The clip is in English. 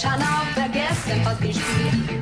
Wäschern auf vergessen, was gespielt.